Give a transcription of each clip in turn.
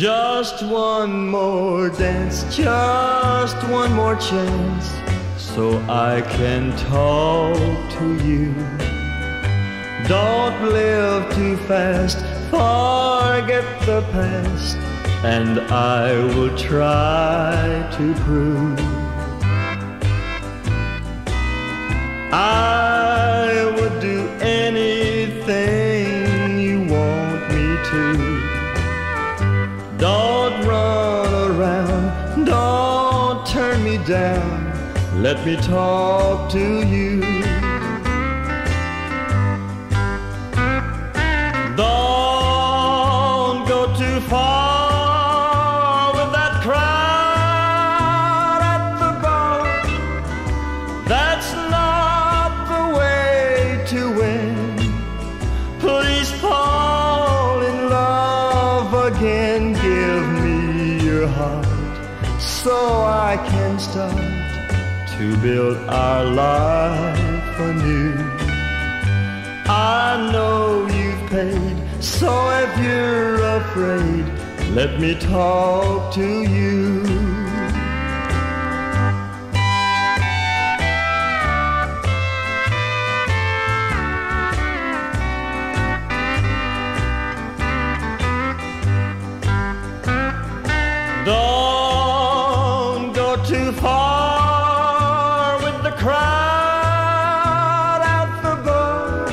Just one more dance, just one more chance, so I can talk to you. Don't live too fast, forget the past, and I will try to prove I me down. Let me talk to you. Don't go too far with that crowd at the bar. That's not the way to win. Please fall in love again. Give me your heart so I can start to build our life anew. I know you've paid, so if you're afraid, let me talk to you. Don't far with the crowd at the bar.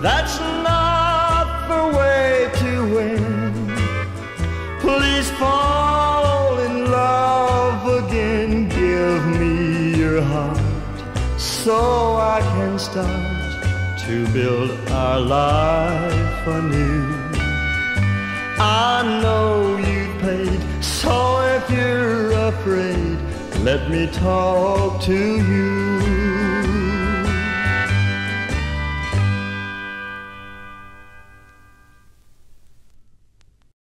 That's not the way to win. Please fall in love again. Give me your heart so I can start to build our life anew. I know you've paid, so if you're afraid, let me talk to you.